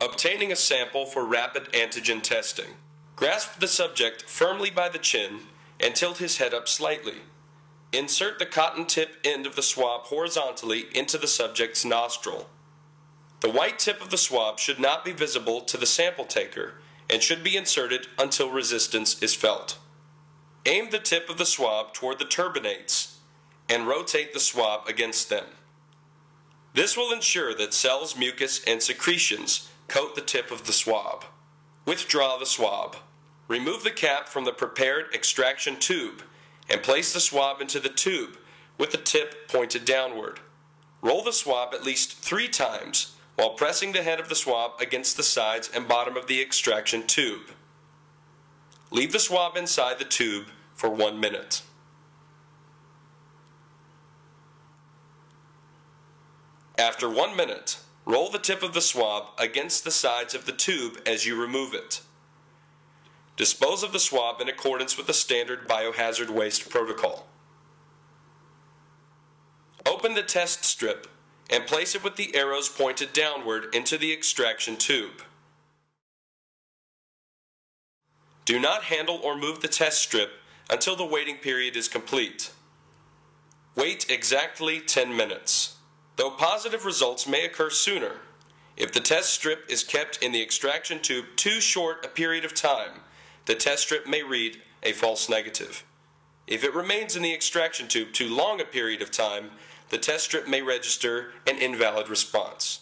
Obtaining a sample for rapid antigen testing. Grasp the subject firmly by the chin and tilt his head up slightly. Insert the cotton tip end of the swab horizontally into the subject's nostril. The white tip of the swab should not be visible to the sample taker and should be inserted until resistance is felt. Aim the tip of the swab toward the turbinates and rotate the swab against them. This will ensure that cells, mucus, and secretions coat the tip of the swab. Withdraw the swab. Remove the cap from the prepared extraction tube and place the swab into the tube with the tip pointed downward. Roll the swab at least three times while pressing the head of the swab against the sides and bottom of the extraction tube. Leave the swab inside the tube for one minute. After one minute, roll the tip of the swab against the sides of the tube as you remove it. Dispose of the swab in accordance with the standard biohazard waste protocol. Open the test strip and place it with the arrows pointed downward into the extraction tube. Do not handle or move the test strip until the waiting period is complete. Wait exactly 10 minutes. Though positive results may occur sooner, if the test strip is kept in the extraction tube too short a period of time, the test strip may read a false negative. If it remains in the extraction tube too long a period of time, the test strip may register an invalid response.